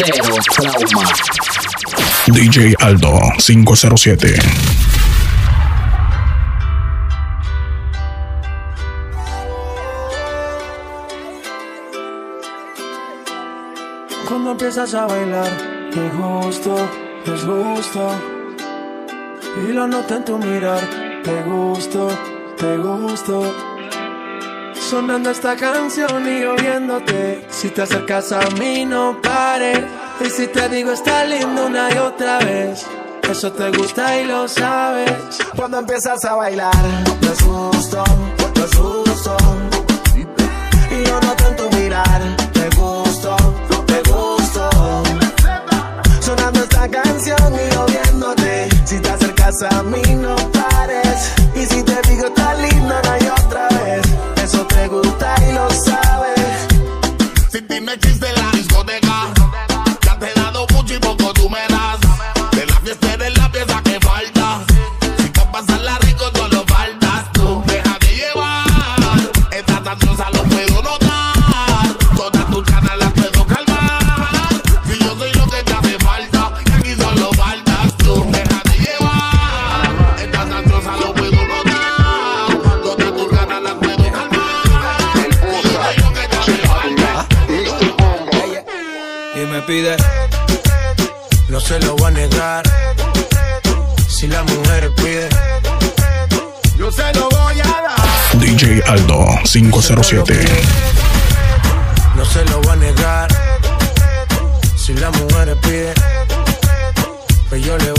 Cero trauma. DJ Aldo 507. Cuando empiezas a bailar, te gusto, es gusto. Y lo noto en tu mirar, te gusto, te gusto. Sonando esta canción y oyéndote. Si te acercas a mí, no pares. Y si te digo está lindo una y otra vez, eso te gusta y lo sabes. Cuando empiezas a bailar, te gusto, te gusto. Y lo noto en tu mirar, te gusto, te gusto. Sonando esta canción y yo viéndote. Si te acercas a mí, Aldo 507. No se lo voy a negar. Si la mujer pide, pues yo le voy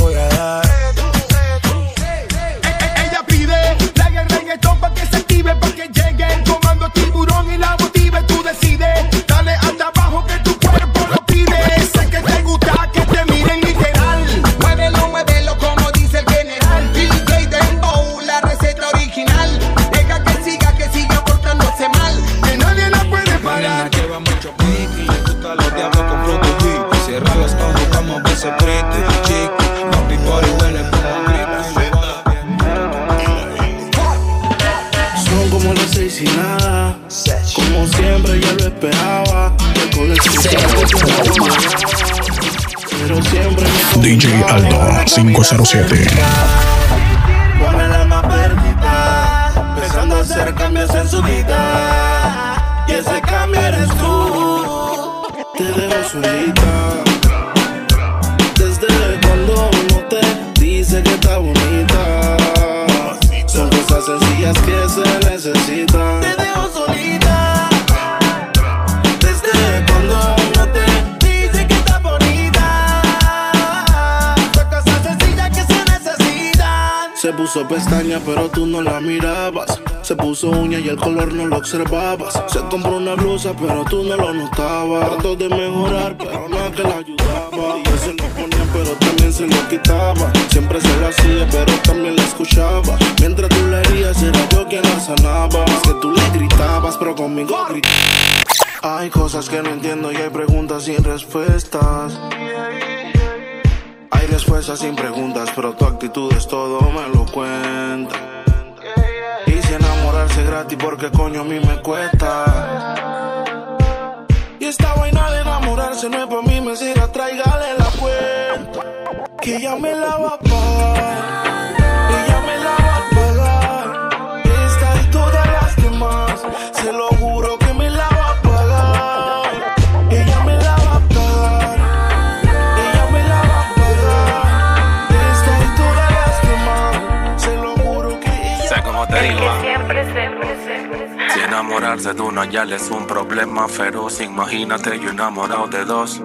Como siempre ya lo esperaba. El. Pero siempre me DJ Aldo 507. Ponme la más perdida, empezando a hacer cambios en su vida. Y ese cambio eres tú. Te dejo solita. Desde cuando uno te dice que está bonita. Cosas sencillas que se necesitan. Te dejo solita. Desde cuando uno te dice que está bonita. Son cosas sencillas que se necesitan. Se puso pestaña, pero tú no la mirabas. Se puso uña y el color no lo observabas. Se compró una blusa, pero tú no lo notabas. Trató de mejorar, pero nada que la ayudaba. Pero también se lo quitaba. Siempre se lo hacía, pero también la escuchaba. Mientras tú le herías, era yo quien la sanaba. Es que tú le gritabas, pero conmigo gritabas. Hay cosas que no entiendo y hay preguntas sin respuestas. Hay respuestas sin preguntas, pero tu actitud es todo, me lo cuenta. Y si enamorarse gratis, porque coño a mí me cuesta. Y esta vaina de enamorarse no es para mí, Que ella me la va a pagar. Ella me la va a pagar. Esta y todas las demás, se lo juro que me la va a pagar. Ella me la va a pagar. Ella me la va a pagar. Esta y todas las demás, se lo juro que ella Sé cómo te digo. Siempre, siempre, siempre. Si enamorarse de una ya es un problema feroz, imagínate yo enamorado de dos.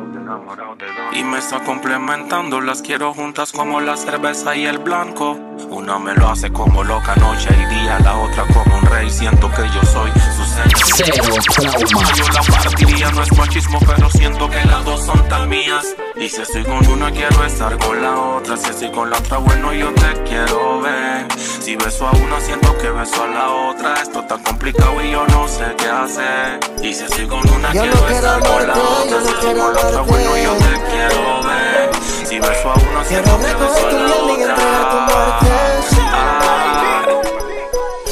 Y me está complementando, las quiero juntas como la cerveza y el blanco. Una me lo hace como loca noche y día, la otra como un rey. Siento que yo soy su señor. Yo la partiría, no es machismo, pero siento que las dos son tan mías. Y si estoy con una, quiero estar con la otra. Si estoy con la otra, bueno, yo te quiero ver. Si beso a una, siento que beso a la otra. Esto está complicado y yo no sé qué hacer. Y si estoy con una, Yo quiero no quiero estar con la otra. Si estoy con la otra, amarte. Yo te quiero ver. Si beso a una, Quiero que beso a tu la piel y entregar tu muerte. otra. Ah.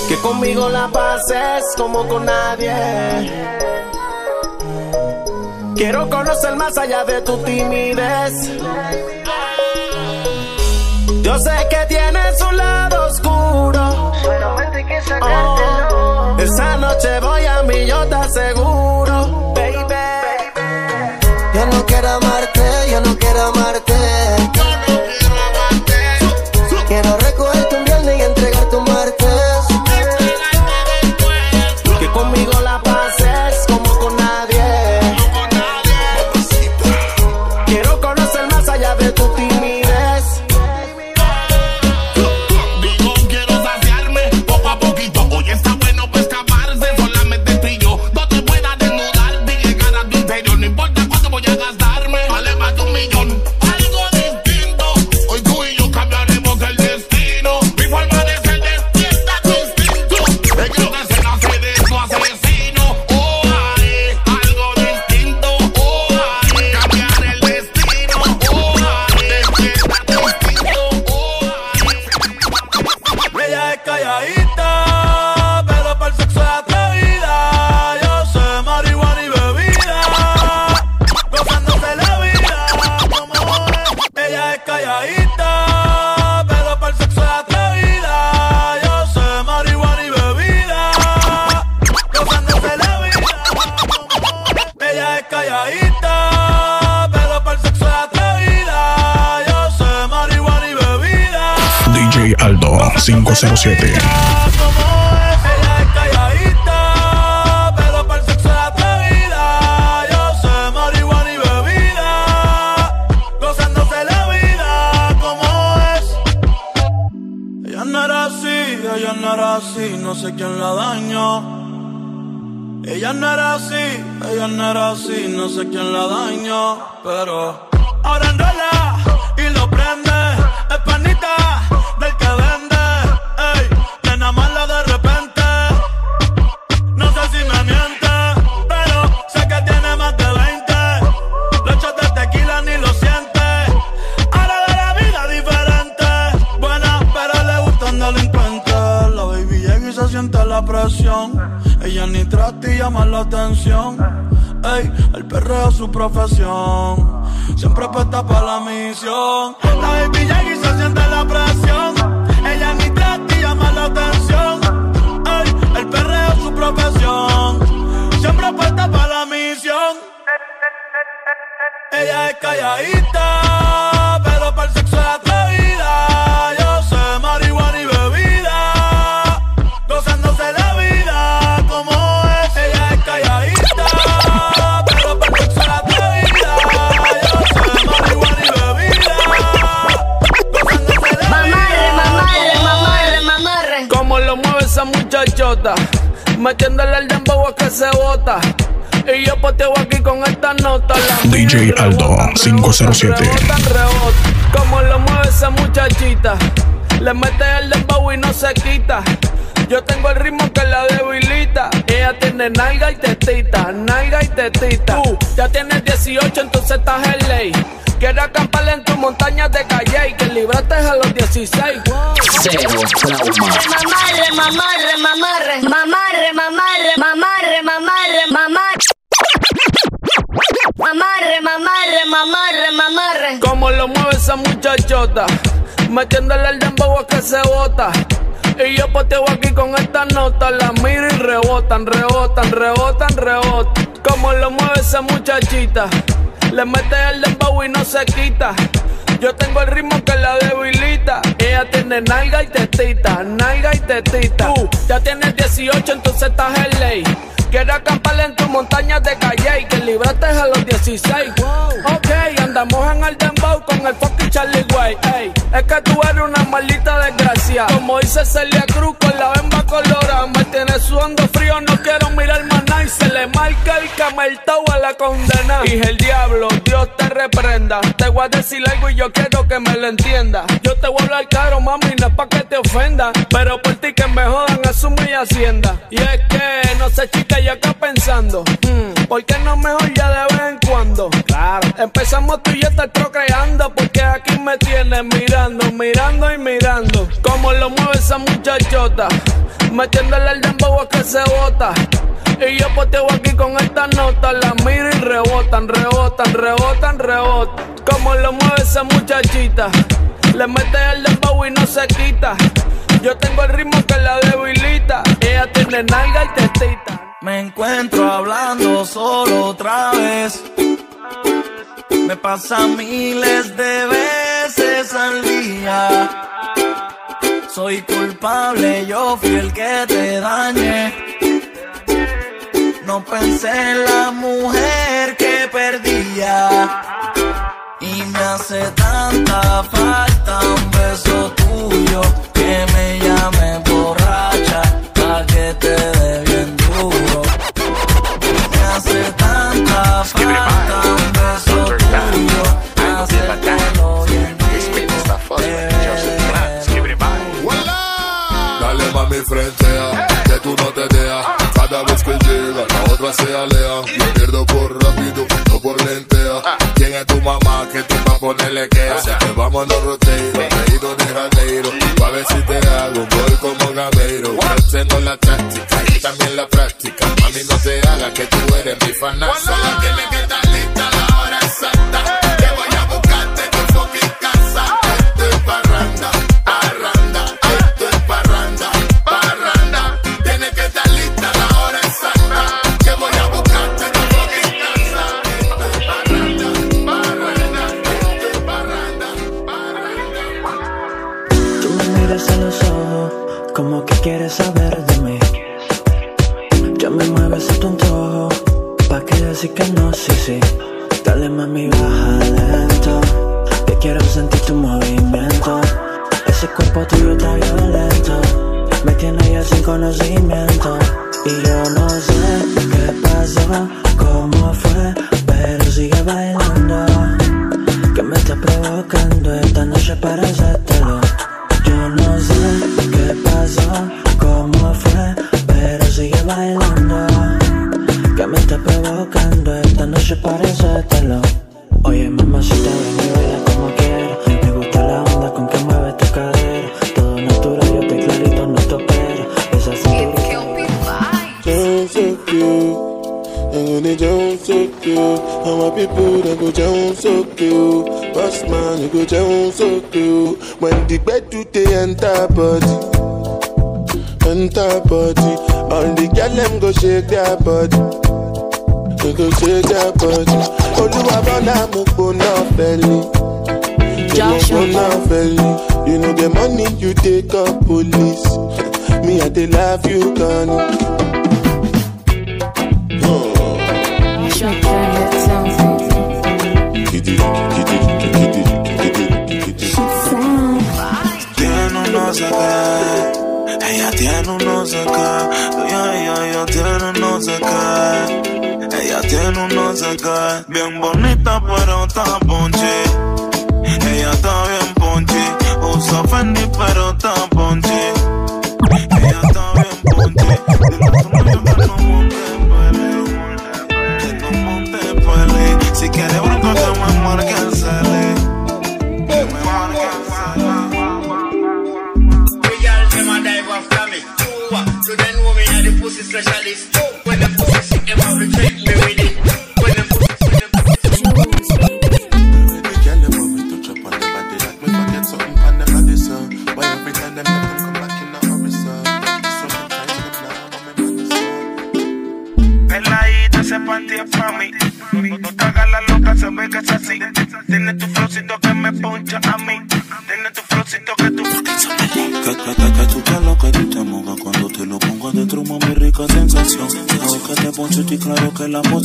Que conmigo la pases como con nadie. Quiero conocer más allá de tu timidez. Yo sé que tienes un lado oscuro. Oh, esa noche voy a mí, yo te aseguro, Calladita, pero para el sexo es atrevida. Yo sé marihuana y bebida. DJ Aldo 507. Ella no era así, no sé quién la dañó, pero ahora enrola siente la presión, ella ni trata y llama la atención, ey, el perreo es su profesión, siempre apuesta para la misión, la baby llega y se siente la presión, ella ni trata y llama la atención, ey, el perreo es su profesión, siempre apuesta para la misión. Ella es calladita, esa muchachota, metiéndole el dembow a que se bota. Y yo poteo aquí con esta nota. La DJ Aldo, rebotan, 507. Rebotan, rebotan. Como lo mueve esa muchachita, le mete el dembow y no se quita. Yo tengo el ritmo que la debilita. Ella tiene nalga y tetita, nalga y tetita. Tú ya tienes 18, entonces estás en ley. Quiero acampar en tu montaña de calle y que libraste a los 16. Cero trauma. Mamarre, mamarre, mamarre, mamarre, mamarre, mamarre, mamarre, mamarre. Mamarre, mamarre, mamarre, mamarre. Como lo mueve esa muchachota, metiéndole el dembow a que se bota. Y yo poteo aquí con esta nota, la miro y rebotan, rebotan, rebotan, rebotan. Como lo mueve esa muchachita, le mete el dembow y no se quita. Yo tengo el ritmo que la debilita. Ella tiene nalga y tetita, nalga y tetita. Tú ya tienes 18, entonces estás en ley. Quiero acampar en tu montaña de calle y que libraste a los 16. Ok, andamos en el dembow con el fucking Charlie Way. Ey, es que tú eres una maldita desgracia. Como dice Celia Cruz con la bemba colorada. Me tiene sudando frío, no quiero mirar más nada. Y se le marca el cameltao a la condena. Y el diablo, Dios te reprenda. Te voy a decir algo y yo quiero que me lo entienda. Yo te voy a hablar caro, mami, no es pa' que te ofenda. Pero por ti que me jodan, asume y hacienda. Y es que, no sé, chica, yo acá pensando. mm, ¿Por qué no mejor ya de vez en cuando? Claro. Empezamos tú y yo estar procreando. Porque aquí me tienes mirando, mirando y mirando. Como lo mueve esa muchachota. Metiéndole el dembow a que se bota. Y yo poteo aquí con esta nota. La miro y rebotan, rebotan, rebotan, rebotan. Como lo mueve esa muchachita. Le mete el dembow y no se quita. Yo tengo el ritmo que la debilita. Ella tiene nalga y testita. Me encuentro hablando solo otra vez. Me pasa miles de veces al día. Soy culpable, yo fui el que te dañé. No pensé en la mujer que perdía. Y me hace tanta falta la se alea. Yo pierdo por rápido, no por lentea. ¿Quién es tu mamá que tú pa' ponerle quea? Así que vámonos roteiro, reído de janeiro Pa' ver si te hago un gol como Gameiro tengo la táctica y también la práctica. Mami no te hagas que tú eres mi Solo tienes que estar lista a la hora exacta they enter body, enter body. All the girl them go shake their body, they go shake their body. Oluwa bona mo gbona. You know, belly. You know the money you take up police. Me, I dey love you, Connie. Bien bonita pero está ponche, ella está bien ponche, usa Fendi pero está ponche, ella está bien ponche, que no monte pele, si quiere bronca que me marque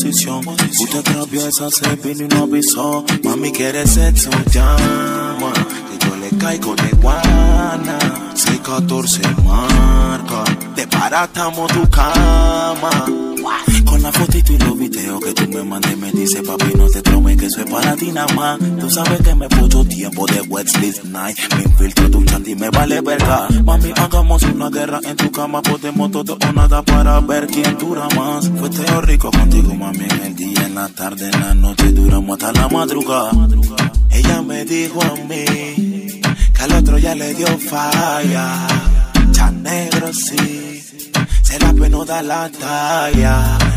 posición. Usted traviesa, se vino y no avisó. Mami, quiere sexo, llama. Que yo le caigo de guana. 614 marca. Desbaratamos tu cama. Fotito y los videos que tú me mandes me dice papi no te trome que es para ti nada más. Tú sabes que me puso tiempo de wet this night. Me infiltro tu chanti me vale verga. Mami hagamos una guerra en tu cama podemos todo o nada para ver quién dura más. Fue teo rico contigo mami en el día, en la tarde, en la noche duramos hasta la madrugada. Ella me dijo a mí que al otro ya le dio falla. Ya negro sí, se la da la talla.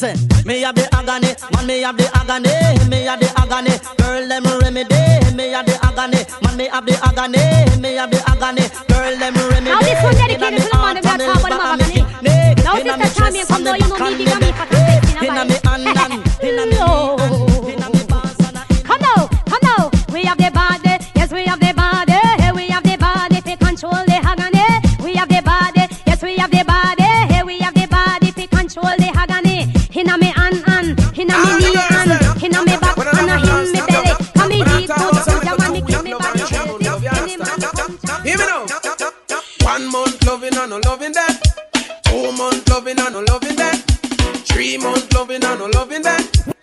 Listen, me have the agony, man me have the agony, me have the agony, girl them remedy, me have the agony, man me have the agony, me have the agony, girl them remedy. Now this one dedicated to the man that talk about the agony. Now sister Tammy, come now you know me big and me fat and sexy Inna now me hand and inna me Come now, come now. We have the body, One month loving and no loving that. Two month loving and no loving that. Three month loving and no loving that.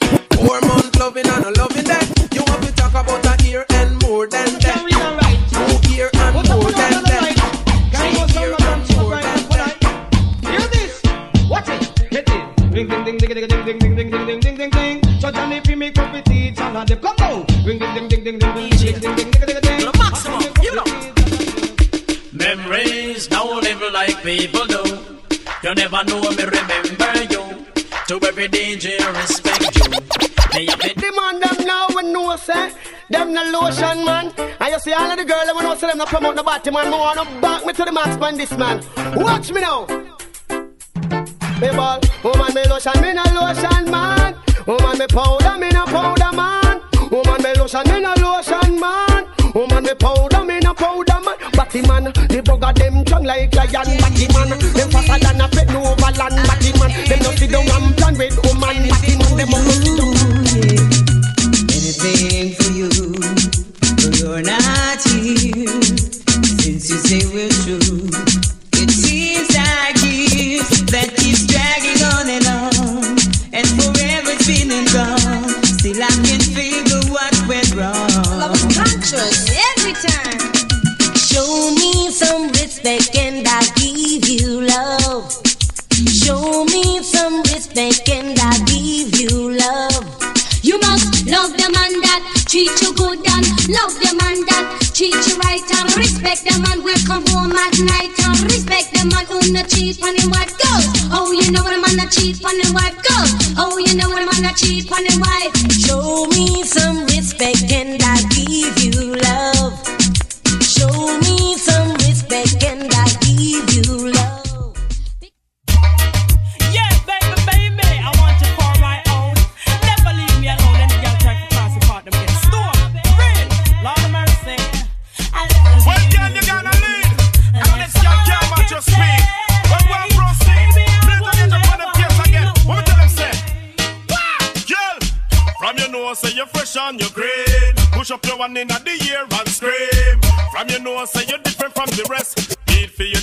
See all of the girls them we know say them no promote the body man. Me wanna back me to the max man this man. Watch me now. Me ball, woman me lotion, me no lotion man. Woman me powder, me no powder man. Woman me lotion, me no lotion man. Woman me powder, me no powder man. Batty man, the bugger them strong like lion. Batty man, them faster than a pet over land. Batty man, them no sit down and plan with woman. Batty man, them man will come home at night and respect the man who no cheat on his wife goes. Oh, you know what a man that cheat on his wife goes. Oh, you know what a man that cheat on his wife. Show me some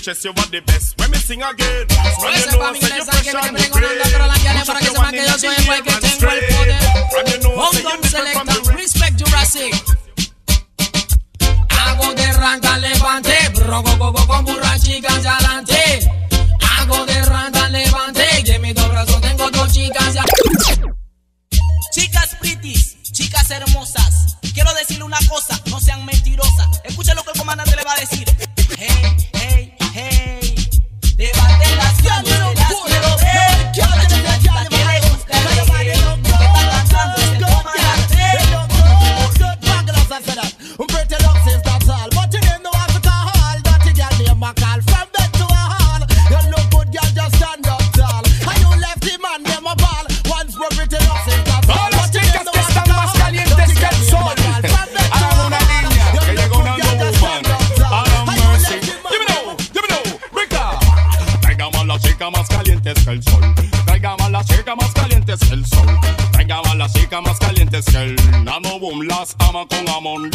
Chess, you are the best. When me sing again, when you know el nano boom las ama con amor.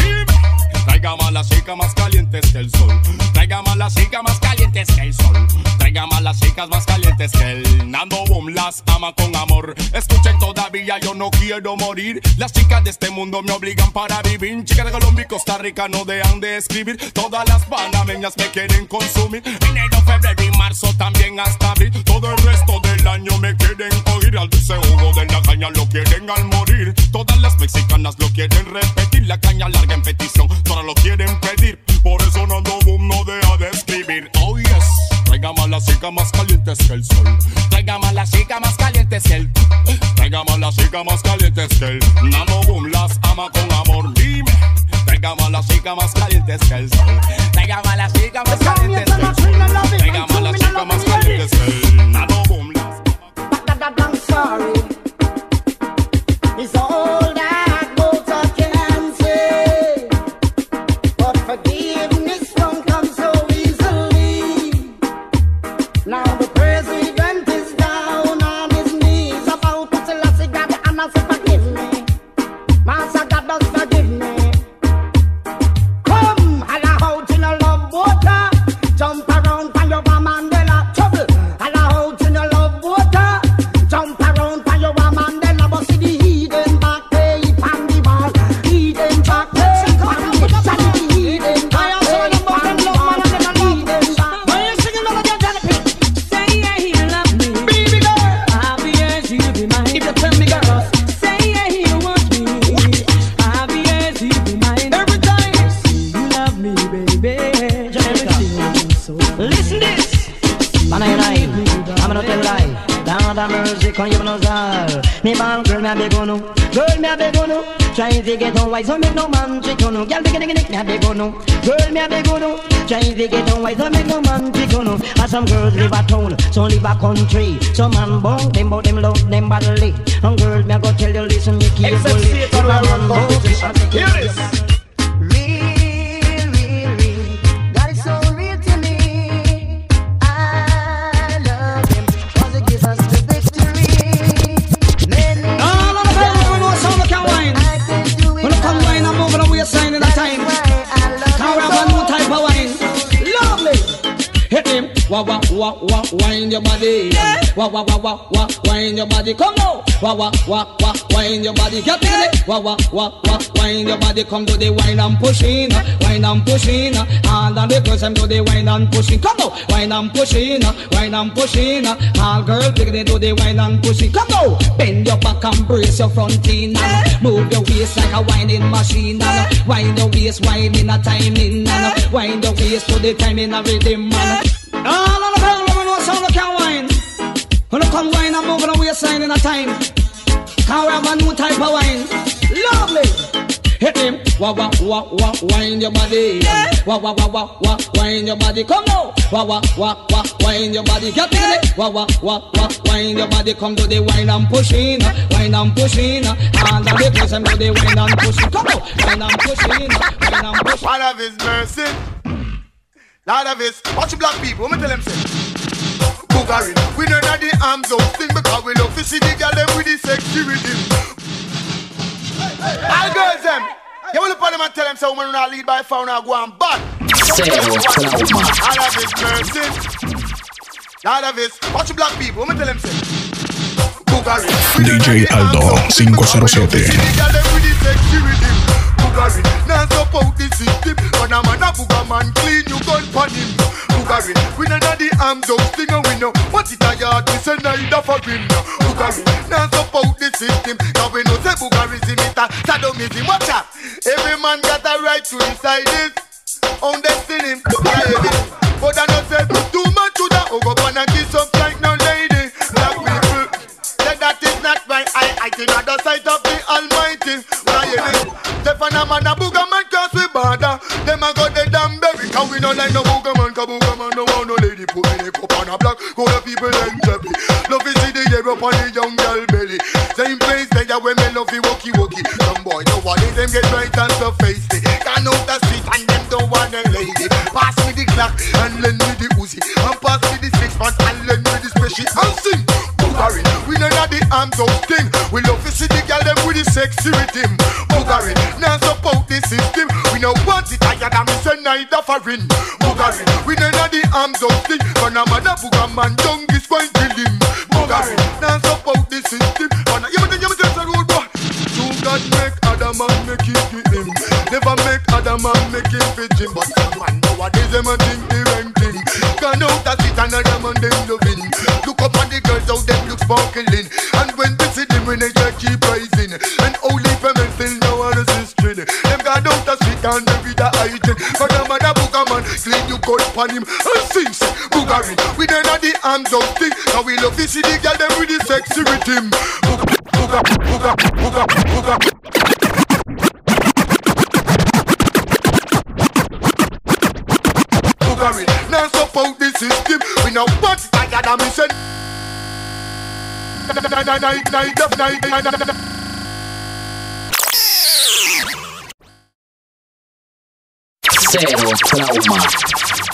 Traiga más las chicas más calientes que el sol. Traiga más las chicas más calientes que el sol. Traiga más las chicas más calientes que el nano boom las ama con amor. Yo no quiero morir. Las chicas de este mundo me obligan para vivir. Chicas de Colombia y Costa Rica no dejan de escribir. Todas las panameñas me quieren consumir. Enero, febrero y marzo también hasta abril. Todo el resto del año me quieren oír. Al dulce jugo de la caña lo quieren al morir. Todas las mexicanas lo quieren repetir. La caña larga en petición, todas lo quieren pedir. Por eso Nando Boom no deja de escribir. Oh yes. Traiga más las chicas más calientes que el sol. Traiga más las chicas más calientes que el. Traiga más las chicas más calientes que el. Nando Boom las ama con amor. Dime. Traiga más las chicas más calientes que el sol. Traiga más las chicas más calientes Trying to get on wise, so make no man trick on you. Girl, big nigga, me a beg on you. Girl, me a beg on you. Trying to get on wise, so make no man trick on you. And some girls live a town, some live a country. Some man born them, but them love them badly. And girls, me a go tell you, listen, me carefully. Except Satan, we run competition. Hear this. Wah, your body. Wah, wah, wah, wah, wah, wine your body. Come now. Wah, wah, wah, wah, wine your body. Get it? Wah, wah, wah, wah, wine your body. Come to the wine and pushing. Wine and pushing. All of the girls, I'm to the wine and pushing. Come now. Wine and pushing. Wine and pushing. All girls, take it to the wine and pushing. Come now. Bend your back and brace your front in. And move your waist like a whining machine. And wind your waist, wine in a timing. And wind your waist to the time in a rhythm. Man. Come wine and move on the waistline in a time. Can we have a new type of wine? Lovely. Hit him. Wah wah wah wah wine your body. Wah wah wah wah wah wine your body. Come now. Wah wah wah wah wine your body. Get it? Wah wah wah wah wine your body. Come to the wine and pushing, wine and pushing. And the girls them do the wine and pushing. Come now. Wine and pushing, wine and pushing. Lord of His mercy. Lord of His. Watch the black people. Let me tell them say. Boogarin. We know that the arms out thing because we love to see the girl them with the sexy rhythm. All girls them. You will upon them and tell them so women not lead by phone now go on bad. Zero trauma. Lord of His mercy. Lord of His. Watch black people. Let me tell them say. DJ Aldo 507. Now the Bugari, we that the arms out thing and we know. What it a yard, we say neither for him Bugari, now support the system. Cause we know say Bugarism is a uh, sadomism Watch out, every man got a right to decide this. Own destiny, yeah, baby But I know say too much to that Oh, go on and kiss up like no lady. Black people, say that is not right. I, I think at the sight of the Almighty. Why you this? Stefan a man a booger cause we bother. Them a go the damn berry Cause we no like no booger man no want no lady Put the cup on a block. Go the people and happy Love to see the hair up on the young girl belly. Same place there when me love the walkie walkie. Some boy nowadays them get right and so face it Can out the street and them don't want a lady. Pass me the clock and lend me the Uzi. And pass me the six pants and lend me the spreadsheet. And sing Boogery We know that the arms out thing We love to see the girl them with the sexy rhythm. Bugari, now support the system. We no want it neither foreign. Buggery, we neither the arms of the, but now mother bugger man down cut upon him. And sings boogering. We then are the arms of thing. Now we love to see the girl them with the sexy rhythm. Booger, booger, booger, booger, booger. Bugari, now support the system. We know what higher than me say. Night, night, night, night, night, night, night, night. Cero trauma.